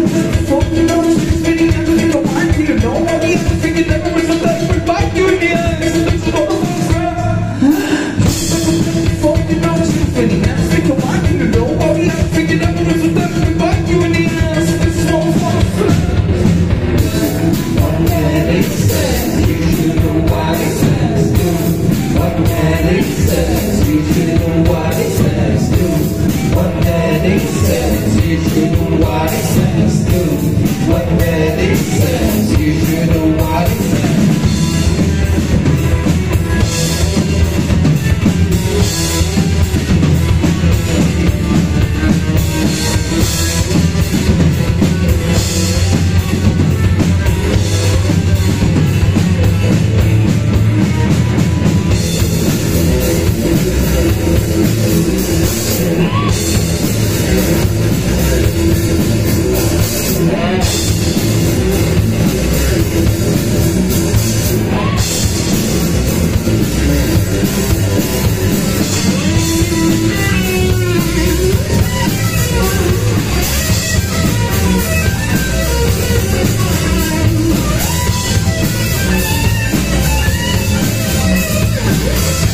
you Yeah. Tuesday.